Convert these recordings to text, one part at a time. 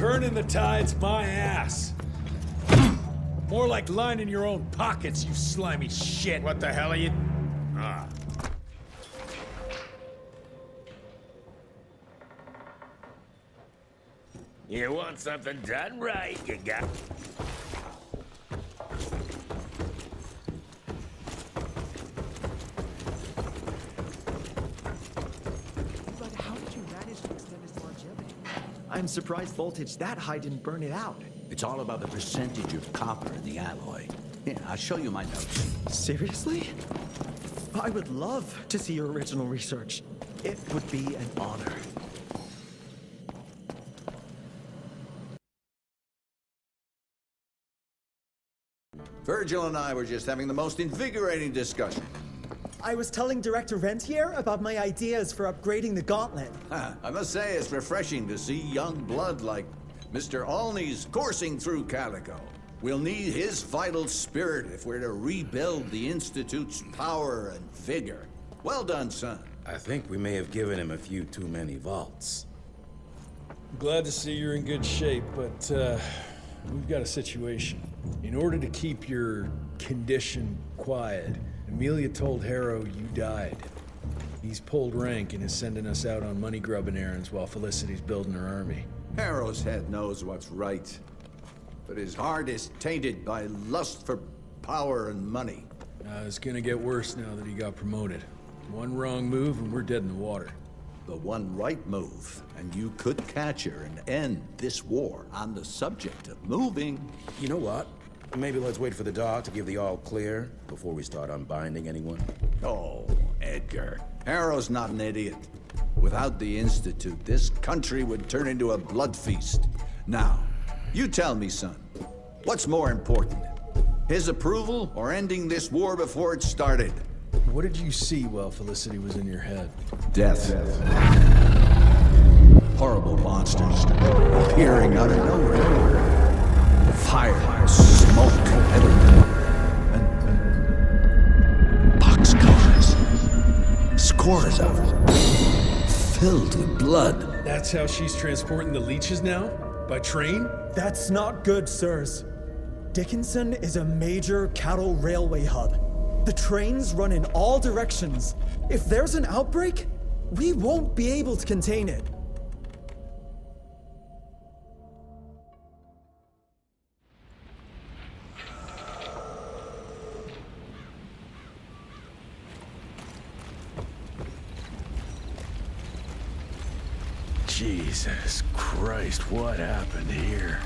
Turning the tide's my ass. More like lining your own pockets, you slimy shit. What the hell are you... Ah. You want something done right, you got... But how did you manage to extend its longevity? I'm surprised voltage that high didn't burn it out. It's all about the percentage of copper in the alloy. Yeah, I'll show you my notes. Seriously? I would love to see your original research. It would be an honor. Virgil and I were just having the most invigorating discussion. I was telling Director Rentier about my ideas for upgrading the gauntlet. Huh, I must say, it's refreshing to see young blood like Mr. Olney's coursing through Calico. We'll need his vital spirit if we're to rebuild the Institute's power and vigor. Well done, son. I think we may have given him a few too many vaults. Glad to see you're in good shape, but uh, we've got a situation. In order to keep your condition quiet, Amelia told Harrow you died. He's pulled rank and is sending us out on money grubbing errands while Felicity's building her army. Harrow's head knows what's right, but his heart is tainted by lust for power and money. Uh, it's gonna get worse now that he got promoted. One wrong move and we're dead in the water. The one right move, and you could catch her and end this war on the subject of moving. You know what? Maybe let's wait for the dog to give the all clear before we start unbinding anyone. Oh, Edgar. Harrow's not an idiot. Without the Institute, this country would turn into a blood feast. Now, you tell me, son, what's more important? His approval or ending this war before it started? What did you see while Felicity was in your head? Death. Horrible monsters appearing out of nowhere. Fire, smoke, everywhere. And, and boxcars. Scores of them. Filled with blood. That's how she's transporting the leeches now? By train? That's not good, sirs. Dickinson is a major cattle railway hub. The trains run in all directions. If there's an outbreak, we won't be able to contain it. Christ, what happened here?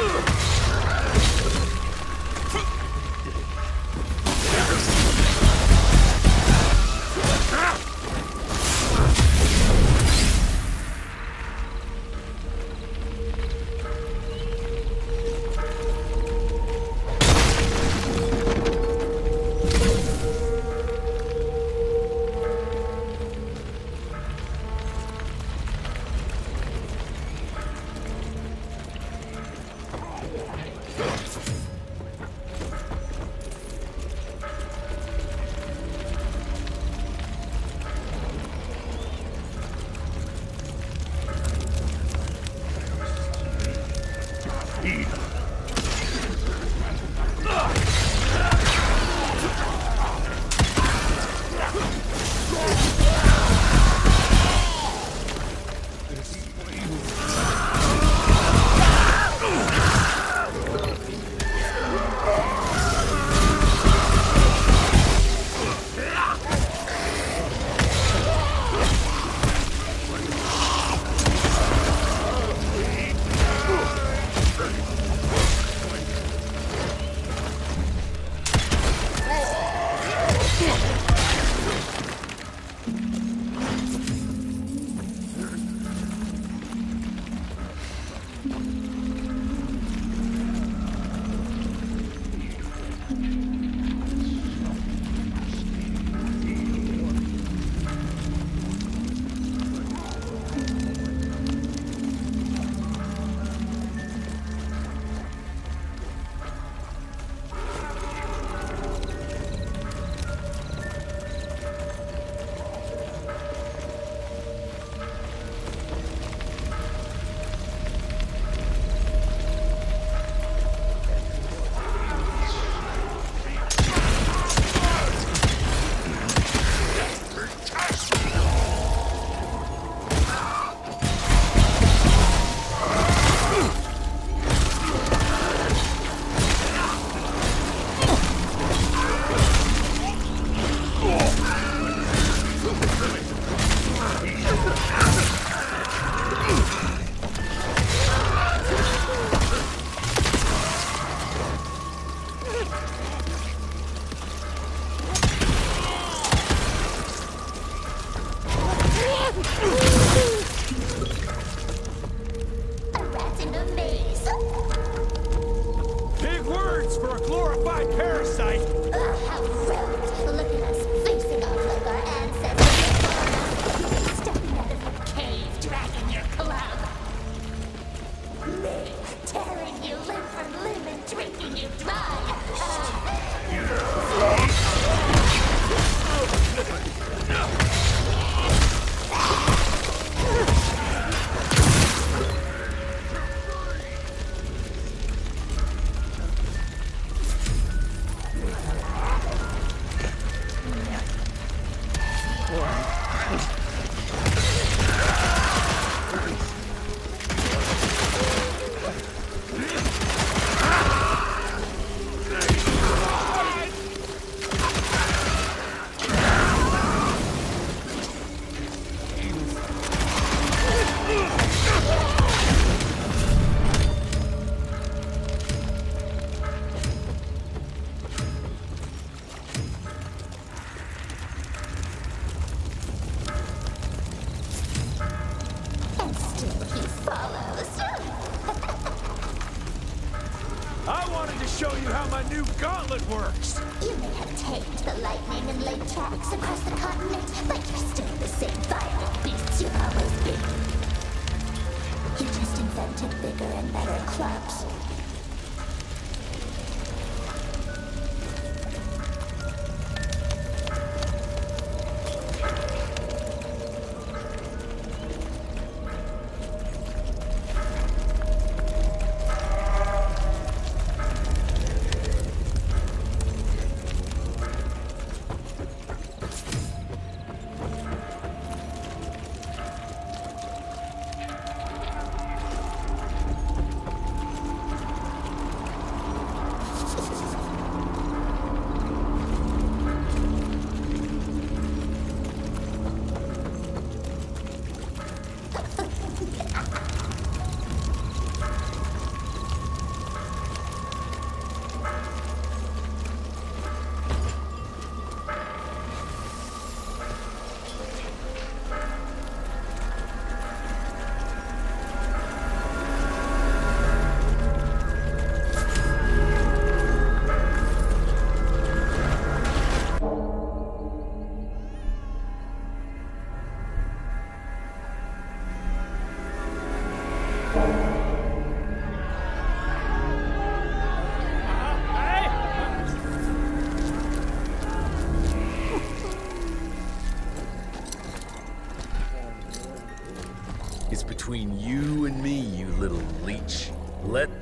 Ugh!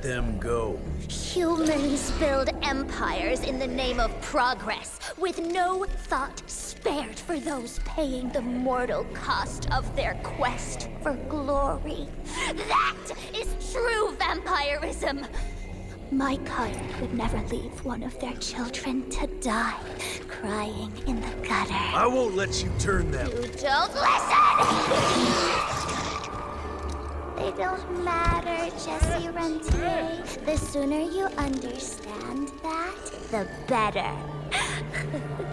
them go. Humans build empires in the name of progress, with no thought spared for those paying the mortal cost of their quest for glory. That is true vampirism! My kind would never leave one of their children to die, crying in the gutter. I won't let you turn them. You don't listen! They don't matter, Jesse Rentier. The sooner you understand that, the better.